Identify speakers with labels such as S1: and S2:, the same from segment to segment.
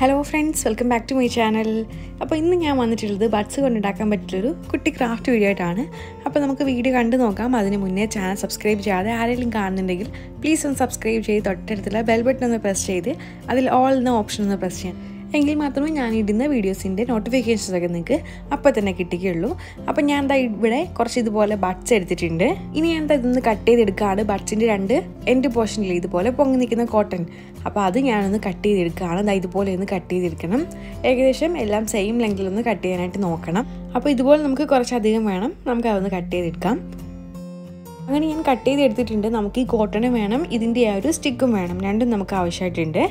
S1: Hello friends welcome back to my channel അപ്പോൾ ഇന്ന് ഞാൻ വന്നിട്ടുള്ളത് ബഡ്സ് കൊണ്ടുണ്ടാക്കാൻ പറ്റിയൊരു കുട്ടി ക്രാഫ്റ്റ് വീഡിയോ ആയിട്ടാണ്. അപ്പോൾ നമുക്ക് വീഡിയോ കണ്ടു നോക്കാം. അതിന് മുന്നേ ചാനൽ സബ്സ്ക്രൈബ് ചെയ്യാതെ ആരെങ്കിലും കാണുന്നുണ്ടെങ്കിൽ പ്ലീസ് ഒന്ന് സബ്സ്ക്രൈബ് ചെയ്ത് തൊട്ടടുത്തുള്ള ബെൽ ബട്ടൺ ഒന്ന് പ്രസ് ചെയ്ത് അതിൽ ഓൾ എന്ന ഓപ്ഷൻ ഒന്ന് പ്രസ് ചെയ്യാം എങ്കിൽ മാത്രമേ ഞാൻ ഇടുന്ന വീഡിയോസിന്റെ നോട്ടിഫിക്കേഷൻസൊക്കെ നിങ്ങൾക്ക് അപ്പോൾ തന്നെ കിട്ടുകയുള്ളൂ അപ്പോൾ ഞാൻ എന്താ ഇവിടെ കുറച്ച് ഇതുപോലെ ബഡ്സ് എടുത്തിട്ടുണ്ട്. ഇനി ഞാൻ എന്താ ഇതൊന്ന് കട്ട് ചെയ്തെടുക്കുകയാണ്. ബഡ്സിന്റെ രണ്ട് എൻഡ് പോർഷനിൽ ഇതുപോലെ പൊങ്ങി നിൽക്കുന്ന കോട്ടൺ അപ്പോൾ അത് ഞാനൊന്ന് കട്ട് ചെയ്തെടുക്കുകയാണ്. എന്താ ഇതുപോലെ ഒന്ന് കട്ട് ചെയ്തെടുക്കണം. ഏകദേശം എല്ലാം സെയിം ലെങ്കിലൊന്ന് കട്ട് ചെയ്യാനായിട്ട് നോക്കണം. അപ്പോൾ ഇതുപോലെ നമുക്ക് കുറച്ചധികം വേണം. നമുക്ക് അതൊന്ന് കട്ട് ചെയ്തെടുക്കാം. അങ്ങനെ ഞാൻ കട്ട് ചെയ്തെടുത്തിട്ടുണ്ട്. നമുക്ക് ഈ കോട്ടണും വേണം. ഇതിന്റെ ആ ഒരു സ്റ്റിക്കും വേണം. രണ്ടും നമുക്ക് ആവശ്യമായിട്ടുണ്ട്.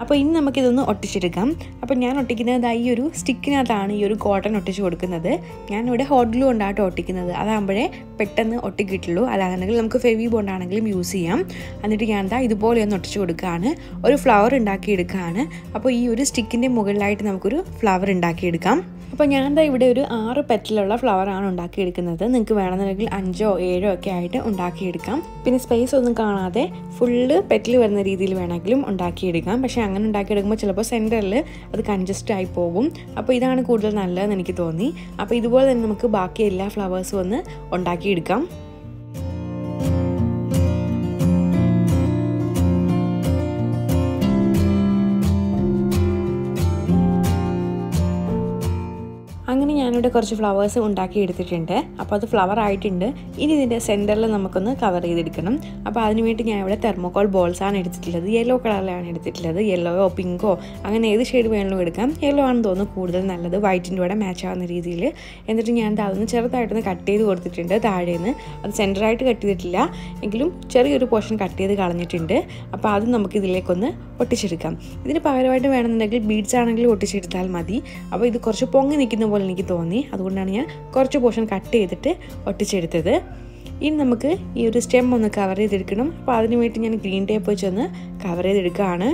S1: അപ്പോൾ ഇനി നമുക്കിതൊന്ന് ഒട്ടിച്ചെടുക്കാം. അപ്പോൾ ഞാൻ ഒട്ടിക്കുന്നത് ഈ ഒരു സ്റ്റിക്കിനകത്താണ് ഈ ഒരു കോട്ടൺ ഒട്ടിച്ച് കൊടുക്കുന്നത്. ഞാനിവിടെ ഹോട്ട് ഗ്ലൂ കൊണ്ടാട്ടോ ഒട്ടിക്കുന്നത്. അതാകുമ്പോഴേ പെട്ടെന്ന് ഒട്ടിക്കിട്ടുള്ളൂ. അല്ലാന്നുണ്ടെങ്കിൽ നമുക്ക് ഫെവി ബോണ്ടാണെങ്കിലും യൂസ് ചെയ്യാം. എന്നിട്ട് ഞാൻ എന്താ ഇതുപോലെ ഒന്ന് ഒട്ടിച്ച് കൊടുക്കുകയാണ്. ഒരു ഫ്ലവർ ഉണ്ടാക്കിയെടുക്കുകയാണ്. അപ്പോൾ ഈ ഒരു സ്റ്റിക്കിന്റെ മുകളിലായിട്ട് നമുക്കൊരു ഫ്ലവർ ഉണ്ടാക്കിയെടുക്കാം. അപ്പോൾ ഞാൻ എന്താ ഇവിടെ ഒരു ആറ് പെറ്റിലുള്ള ഫ്ലവറാണ് ഉണ്ടാക്കിയെടുക്കുന്നത്. നിങ്ങൾക്ക് വേണമെന്നുണ്ടെങ്കിൽ അഞ്ചോ ഏഴോ ഒക്കെ ആയിട്ട് ഉണ്ടാക്കിയെടുക്കാം. പിന്നെ സ്പേസ് ഒന്നും കാണാതെ ഫുള്ള് പെറ്റിൽ വരുന്ന രീതിയിൽ വേണമെങ്കിലും ഉണ്ടാക്കിയെടുക്കാം. പക്ഷേ അങ്ങനെ ഉണ്ടാക്കിയെടുക്കുമ്പോൾ ചിലപ്പോൾ സെന്ററിൽ അത് കൺജസ്റ്റ് ആയി പോകും. അപ്പോൾ ഇതാണ് കൂടുതൽ നല്ലതെന്ന് എനിക്ക് തോന്നി. അപ്പോൾ ഇതുപോലെ തന്നെ നമുക്ക് ബാക്കി എല്ലാ ഫ്ലവേഴ്സും ഒന്ന് ഉണ്ടാക്കിയെടുക്കാം. അങ്ങനെ ഞാനിവിടെ കുറച്ച് ഫ്ലവേഴ്സ് ഉണ്ടാക്കി എടുത്തിട്ടുണ്ട്. അപ്പോൾ അത് ഫ്ലവർ ആയിട്ടുണ്ട്. ഇനി ഇതിന്റെ സെന്ററിൽ നമുക്കൊന്ന് കവർ ചെയ്തെടുക്കണം. അപ്പോൾ അതിനുവേണ്ടി ഞാൻ ഇവിടെ തെർമോക്കോൾ ബോൾസാണ് എടുത്തിട്ടുള്ളത്. യെല്ലോ കളറിലാണ് എടുത്തിട്ടുള്ളത്. യെല്ലോയോ പിങ്കോ അങ്ങനെ ഏത് ഷെയ്ഡ് വേണമെങ്കിലും എടുക്കാം. യെല്ലോ ആണെന്ന് തോന്നുന്നു കൂടുതൽ നല്ലത്. വൈറ്റിന്റെ കൂടെ മാച്ച് ആവുന്ന രീതിയിൽ. എന്നിട്ട് ഞാൻ അതൊന്ന് ചെറുതായിട്ടൊന്ന് കട്ട് ചെയ്ത് കൊടുത്തിട്ടുണ്ട് താഴേന്ന്. അത് സെന്ററായിട്ട് കട്ട് ചെയ്തിട്ടില്ല. എങ്കിലും ചെറിയൊരു പോർഷൻ കട്ട് ചെയ്ത് കളഞ്ഞിട്ടുണ്ട്. അപ്പോൾ അത് നമുക്ക് ഇതിലേക്കൊന്ന് ഒട്ടിച്ചെടുക്കാം. ഇതിന് പകരമായിട്ട് വേണമെന്നുണ്ടെങ്കിൽ ബീഡ്സ് ആണെങ്കിലും ഒട്ടിച്ചെടുത്താൽ മതി. അപ്പോൾ ഇത് കുറച്ച് പൊങ്ങി നിൽക്കുന്ന എനിക്ക് തോന്നി. അതുകൊണ്ടാണ് ഞാൻ കുറച്ച് പോർഷൻ കട്ട് ചെയ്തിട്ട് ഒട്ടിച്ചെടുത്തത്. ഇനി നമുക്ക് ഈ ഒരു സ്റ്റെം ഒന്ന് കവർ ചെയ്തെടുക്കണം. അപ്പോൾ അതിന് വേണ്ടി ഞാൻ ഗ്രീൻ ടേപ്പ് വെച്ചൊന്ന് കവർ ചെയ്തെടുക്കുകയാണ്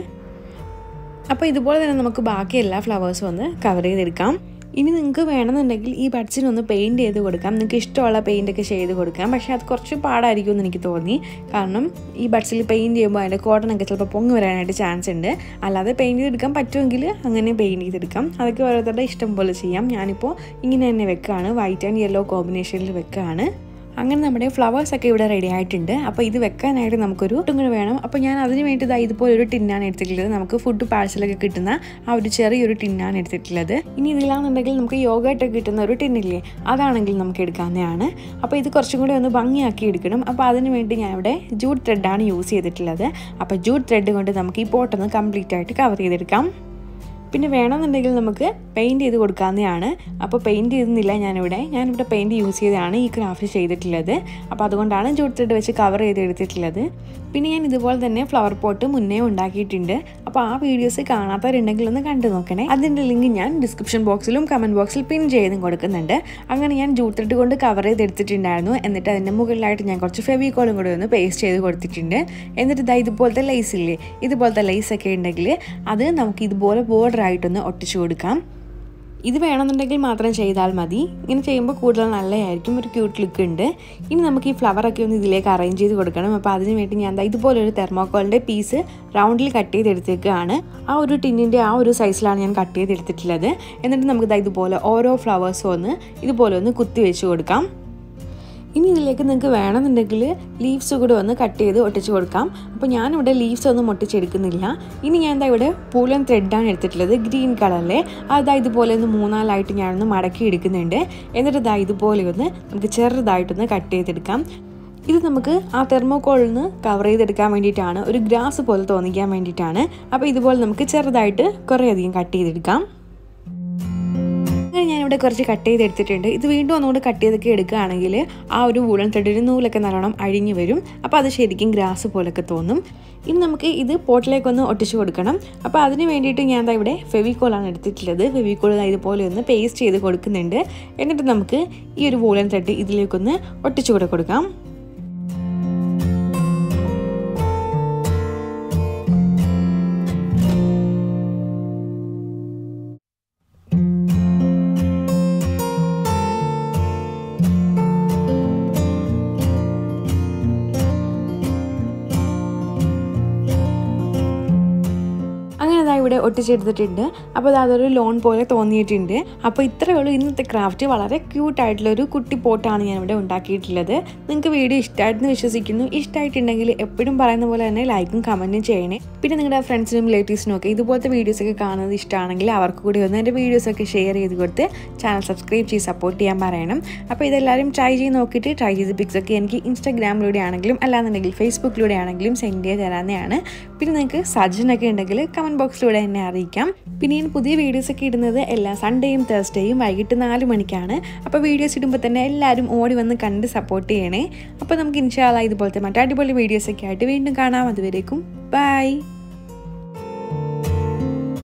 S1: അപ്പോൾ ഇതുപോലെ തന്നെ നമുക്ക് ബാക്കി എല്ലാ ഫ്ലവേഴ്സും ഒന്ന് കവർ ചെയ്തെടുക്കാം. ഇനി നിങ്ങൾക്ക് വേണമെന്നുണ്ടെങ്കിൽ ഈ ബഡ്സിനൊന്ന് പെയിന്റ് ചെയ്ത് കൊടുക്കാം. നിങ്ങൾക്ക് ഇഷ്ടമുള്ള പെയിന്റൊക്കെ ചെയ്ത് കൊടുക്കാം. പക്ഷേ അത് കുറച്ച് പാടായിരിക്കും എന്ന് എനിക്ക് തോന്നി. കാരണം ഈ ബഡ്സിൽ പെയിന്റ് ചെയ്യുമ്പോൾ അതിന്റെ കോട്ടണൊക്കെ ചിലപ്പോൾ പൊങ്ങി വരാനായിട്ട് ചാൻസ് ഉണ്ട്. അല്ലാതെ പെയിന്റ് ചെയ്തെടുക്കാൻ പറ്റുമെങ്കിൽ അങ്ങനെ പെയിന്റ് ചെയ്തെടുക്കാം. അതൊക്കെ ഓരോരുത്തരുടെ ഇഷ്ടം പോലെ ചെയ്യാം. ഞാനിപ്പോൾ ഇങ്ങനെ തന്നെ വെക്കുകയാണ് വൈറ്റ് ആൻഡ് യെല്ലോ കോമ്പിനേഷനിൽ വെക്കുകയാണ് അങ്ങനെ നമ്മുടെ ഫ്ലവേഴ്സ് ഒക്കെ ഇവിടെ റെഡി ആയിട്ടുണ്ട്. അപ്പോൾ ഇത് വെക്കാനായിട്ട് നമുക്കൊരു കൂടെ വേണം. അപ്പോൾ ഞാൻ അതിന് വേണ്ടി ഇതാ ഇതുപോലെ ഒരു ടിന്നാണ് എടുത്തിട്ടുള്ളത്. നമുക്ക് ഫുഡ് പാഴ്സലൊക്കെ കിട്ടുന്ന ആ ഒരു ചെറിയൊരു ടിന്നാണ് എടുത്തിട്ടുള്ളത്. ഇനി ഇതിലാണെന്നുണ്ടെങ്കിൽ നമുക്ക് യോഗായിട്ടൊക്കെ കിട്ടുന്ന ഒരു ടിന്നില്ലേ അതാണെങ്കിൽ നമുക്ക് എടുക്കാവുന്നതാണ്. അപ്പോൾ ഇത് കുറച്ചും കൂടി ഒന്ന് ഭംഗിയാക്കി എടുക്കണം. അപ്പോൾ അതിന് വേണ്ടി ഞാൻ ഇവിടെ ജൂട്ട് ത്രെഡാണ് യൂസ് ചെയ്തിട്ടുള്ളത്. അപ്പോൾ ജൂട്ട് ത്രെഡ് കൊണ്ട് നമുക്ക് ഈ പോട്ടൊന്ന് കംപ്ലീറ്റ് ആയിട്ട് കവർ ചെയ്തെടുക്കാം. പിന്നെ വേണമെന്നുണ്ടെങ്കിൽ നമുക്ക് പെയിന്റ് ചെയ്ത് കൊടുക്കാവുന്നതാണ്. അപ്പോൾ പെയിന്റ് ചെയ്തുന്നില്ല ഞാനിവിടെ. ഞാനിവിടെ പെയിന്റ് യൂസ് ചെയ്താണ് ഈ ക്രാഫ്റ്റ് ചെയ്തിട്ടുള്ളത്. അപ്പോൾ അതുകൊണ്ടാണ് ജൂട്ട് വെച്ച് കവർ ചെയ്ത് എടുത്തിട്ടുള്ളത്. പിന്നെ ഞാൻ ഇതുപോലെ തന്നെ ഫ്ലവർ പോട്ട് മുന്നേ ഉണ്ടാക്കിയിട്ടുണ്ട്. അപ്പോൾ ആ വീഡിയോസ് കാണാത്തവരുണ്ടെങ്കിൽ ഒന്ന് കണ്ടു നോക്കണേ. അതിന്റെ ലിങ്ക് ഞാൻ ഡിസ്ക്രിപ്ഷൻ ബോക്സിലും കമന്റ് ബോക്സിൽ പിൻ ചെയ്തും കൊടുക്കുന്നുണ്ട്. അങ്ങനെ ഞാൻ ജൂട്ടിട്ട് കൊണ്ട് കവർ ചെയ്ത് എടുത്തിട്ടുണ്ടായിരുന്നു. എന്നിട്ട് അതിന്റെ മുകളിലായിട്ട് ഞാൻ കുറച്ച് ഫെവിക്കോളും കൂടെ ഒന്ന് പേസ്റ്റ് ചെയ്ത് കൊടുത്തിട്ടുണ്ട്. എന്നിട്ട് ഇതാ ഇതുപോലത്തെ ലൈസ് ഇല്ലേ? ഇതുപോലത്തെ ലൈസ് ഒക്കെ ഉണ്ടെങ്കിൽ അത് നമുക്ക് ഇതുപോലെ ബോർഡർ ആയിട്ടൊന്ന് ഒട്ടിച്ചു കൊടുക്കാം. ഇത് വേണമെന്നുണ്ടെങ്കിൽ മാത്രം ചെയ്താൽ മതി. ഇങ്ങനെ ചെയ്യുമ്പോൾ കൂടുതൽ നല്ലതായിരിക്കും. ഒരു ക്യൂട്ട് ലുക്ക് ഉണ്ട്. ഇനി നമുക്ക് ഈ ഫ്ലവറൊക്കെ ഒന്ന് ഇതിലേക്ക് അറേഞ്ച് ചെയ്ത് കൊടുക്കണം. അപ്പോൾ അതിന് വേണ്ടി ഞാൻ ഇതുപോലെ ഒരു തെർമോക്കോളിന്റെ പീസ് റൗണ്ടിൽ കട്ട് ചെയ്തെടുത്തേക്കാണ്. ആ ഒരു ടിന്നിന്റെ ആ ഒരു സൈസിലാണ് ഞാൻ കട്ട് ചെയ്തെടുത്തിട്ടുള്ളത്. എന്നിട്ട് നമുക്ക് ഇതാ ഇതുപോലെ ഓരോ ഫ്ലവേഴ്സും ഒന്ന് ഇതുപോലെ ഒന്ന് കുത്തി വെച്ച് കൊടുക്കാം. ഇനി ഇതിലേക്ക് നിങ്ങൾക്ക് വേണമെന്നുണ്ടെങ്കിൽ ലീവ്സ് കൂടെ ഒന്ന് കട്ട് ചെയ്ത് ഒട്ടിച്ച് കൊടുക്കാം. അപ്പോൾ ഞാനിവിടെ ലീവ്സ് ഒന്നും ഒട്ടിച്ചെടുക്കുന്നില്ല. ഇനി ഞാൻ എന്താ ഇവിടെ പൂലൻ ത്രെഡാണ് എടുത്തിട്ടുള്ളത് ഗ്രീൻ കളറിലെ അതാ ഇതുപോലെ ഒന്ന് മൂന്നാലായിട്ട് ഞാനൊന്ന് മടക്കി എടുക്കുന്നുണ്ട്. എന്നിട്ട് ഇതാ ഇതുപോലെ ഒന്ന് നമുക്ക് ചെറുതായിട്ടൊന്ന് കട്ട് ചെയ്തെടുക്കാം. ഇത് നമുക്ക് ആ തെർമോക്കോളിൽ നിന്ന് കവർ ചെയ്തെടുക്കാൻ വേണ്ടിയിട്ടാണ് ഒരു ഗ്രാസ് പോലെ തോന്നിക്കാൻ വേണ്ടിയിട്ടാണ്. അപ്പോൾ ഇതുപോലെ നമുക്ക് ചെറുതായിട്ട് കുറേയധികം കട്ട് ചെയ്തെടുക്കാം. അങ്ങനെ ഞാനിവിടെ കുറച്ച് കട്ട് ചെയ്ത് എടുത്തിട്ടുണ്ട് ഇത് വീണ്ടും ഒന്നുകൂടി കട്ട് ചെയ്തൊക്കെ എടുക്കുകയാണെങ്കിൽ ആ ഒരു വൂളൻ ത്രെഡിന് നൂലൊക്കെ നല്ലോണം അഴിഞ്ഞു വരും. അപ്പോൾ അത് ശരിക്കും ഗ്രാസ് പോലൊക്കെ തോന്നും. ഇനി നമുക്ക് ഇത് പോട്ടിലേക്കൊന്ന് ഒട്ടിച്ചു കൊടുക്കണം. അപ്പോൾ അതിന് വേണ്ടിയിട്ട് ഞാൻ ഇവിടെ ഫെവിക്കോളാണ് എടുത്തിട്ടുള്ളത്. ഫെവിക്കോൾ ഇതുപോലെ ഒന്ന് പേസ്റ്റ് ചെയ്ത് കൊടുക്കുന്നുണ്ട്. എന്നിട്ട് നമുക്ക് ഈ ഒരു വൂളൻ ത്രെഡ് ഇതിലേക്കൊന്ന് ഒട്ടിച്ചു കൂടെ കൊടുക്കാം. ഇവിടെ ഒട്ടിച്ചെടുത്തിട്ടുണ്ട്. അപ്പോൾ അത് അതൊരു ലോൺ പോലെ തോന്നിയിട്ടുണ്ട്. അപ്പോൾ ഇത്രയേ ഉള്ളൂ. ഇന്നത്തെ ക്രാഫ്റ്റ് വളരെ ക്യൂട്ടായിട്ടുള്ള ഒരു കുട്ടി പോട്ടാണ് ഞാൻ ഇവിടെ ഉണ്ടാക്കിയിട്ടുള്ളത്. നിങ്ങൾക്ക് വീഡിയോ ഇഷ്ടമായിട്ടെന്ന് വിശ്വസിക്കുന്നു. ഇഷ്ടമായിട്ടുണ്ടെങ്കിൽ എപ്പോഴും പറയുന്ന പോലെ തന്നെ ലൈക്കും കമന്റും ചെയ്യണേ. പിന്നെ നിങ്ങളുടെ ഫ്രണ്ട്സിനും റിലേറ്റീവ്സിനും ഒക്കെ ഇതുപോലത്തെ വീഡിയോസൊക്കെ കാണുന്നത് ഇഷ്ടമാണെങ്കിൽ അവർക്ക് കൂടി ഒന്ന് എന്റെ വീഡിയോസൊക്കെ ഷെയർ ചെയ്ത് കൊടുത്ത് ചാനൽ സബ്സ്ക്രൈബ് ചെയ്ത് സപ്പോർട്ട് ചെയ്യാൻ പറയണം. അപ്പോൾ ഇതെല്ലാവരും ട്രൈ ചെയ്ത് നോക്കിയിട്ട് ട്രൈ ചെയ്ത് പിക്സ് ഒക്കെ എനിക്ക് ഇൻസ്റ്റാഗ്രാമിലൂടെ ആണെങ്കിലും അല്ലാന്നുണ്ടെങ്കിൽ ഫേസ്ബുക്കിലൂടെ ആണെങ്കിലും സെൻഡ് ചെയ്ത് തരാവുന്നതാണ്. പിന്നെ നിങ്ങൾക്ക് സജഷനൊക്കെ ഉണ്ടെങ്കിൽ കമന്റ് ബോക്സിലൂടെ എന്നെ അറിയിക്കാം. പിന്നെ ഞാൻ പുതിയ വീഡിയോസ് ഒക്കെ ഇടുന്നത് എല്ലാ സൺഡേയും തേഴ്സ്ഡേയും വൈകിട്ട് നാല് മണിക്കാണ്. അപ്പോൾ വീഡിയോസ് ഇടുമ്പോൾ തന്നെ എല്ലാവരും ഓടി വന്ന് കണ്ട് സപ്പോർട്ട് ചെയ്യണേ. അപ്പോൾ നമുക്ക് ഇൻഷാല്ല ഇതുപോലത്തെ മറ്റടിപൊളി വീഡിയോസൊക്കെ ആയിട്ട് വീണ്ടും കാണാം. അതുവരേക്കും ബൈ